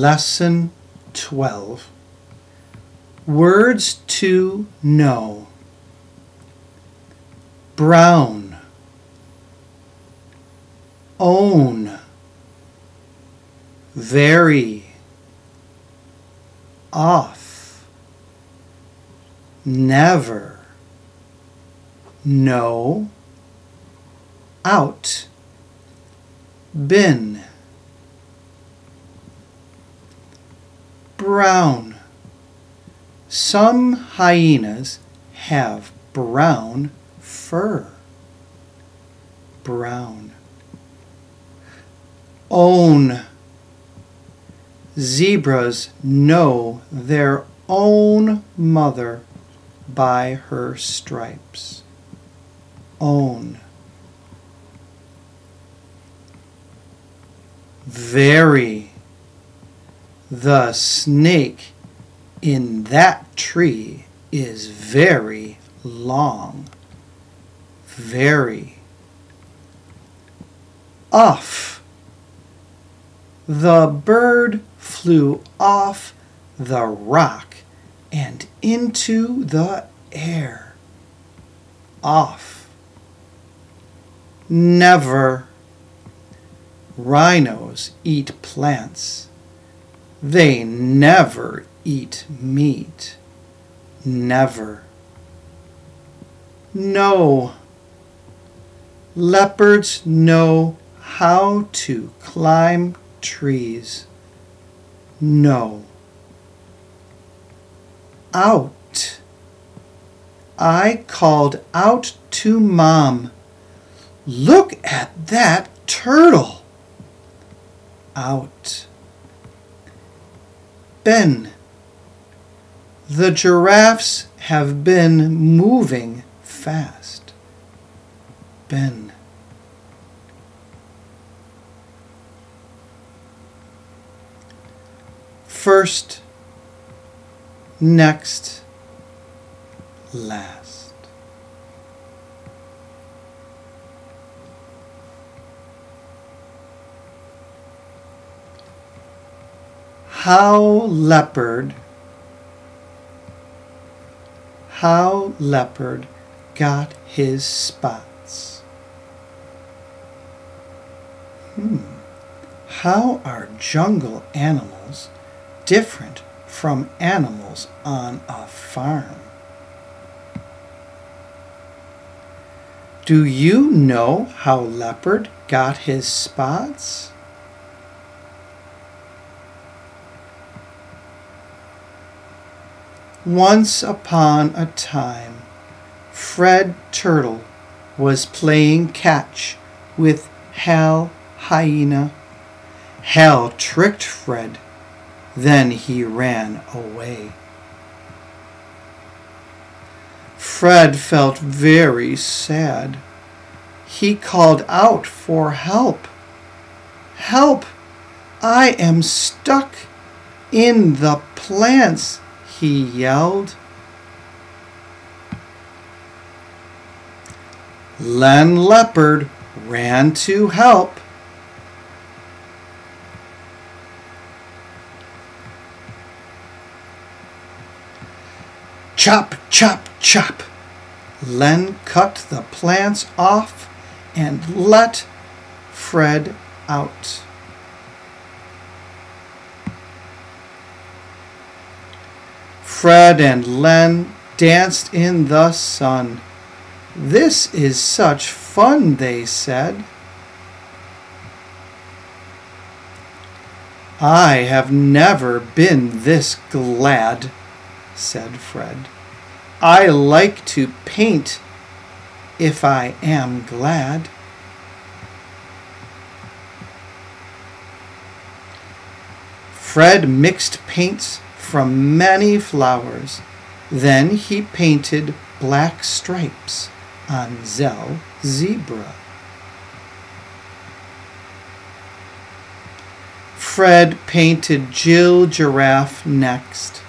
Lesson 12 Words to Know. Brown. Own. Very. Off. Never. Know. Out. Been brown. Some hyenas have brown fur. Brown. Own. Zebras know their own mother by her stripes. Own. Very the snake in that tree is very long. Very. Off. The bird flew off the rock and into the air. Off. Never. Rhinos eat plants they never eat meat. Never. Know. Leopards know how to climb trees. Know. Out. I called out to Mom. Look at that turtle. Out. Been. The giraffes have been moving fast. Been. First, next, last. How leopard, how leopard got his spots. Hmm. How are jungle animals different from animals on a farm? Do you know how leopard got his spots? Once upon a time, Fred Turtle was playing catch with Hal Hyena. Hal tricked Fred, then he ran away. Fred felt very sad. He called out for help. Help! I am stuck in the plants he yelled. Len Leopard ran to help. Chop, chop, chop. Len cut the plants off and let Fred out. Fred and Len danced in the sun. This is such fun, they said. I have never been this glad, said Fred. I like to paint if I am glad. Fred mixed paints from many flowers. Then he painted black stripes on Zell zebra. Fred painted Jill giraffe next.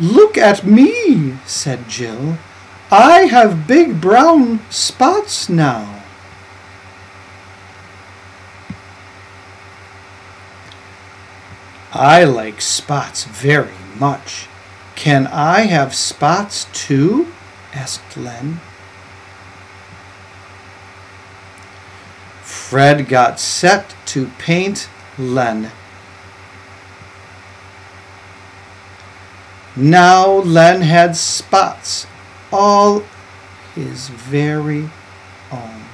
Look at me, said Jill. I have big brown spots now. I like spots very much. Can I have spots too? asked Len. Fred got set to paint Len. Now Len had spots, all his very own.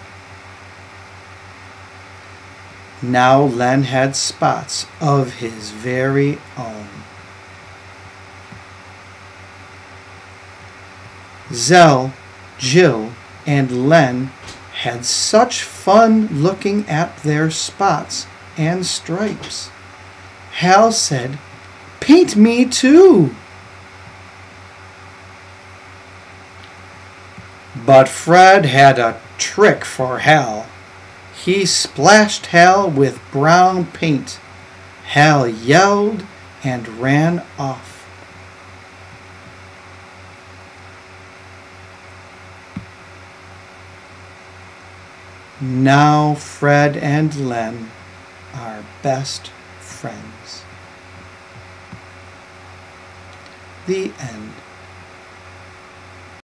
Now Len had spots of his very own. Zell, Jill, and Len had such fun looking at their spots and stripes. Hal said, Paint me too. But Fred had a trick for Hal. He splashed Hal with brown paint. Hal yelled and ran off. Now Fred and Len are best friends. The end.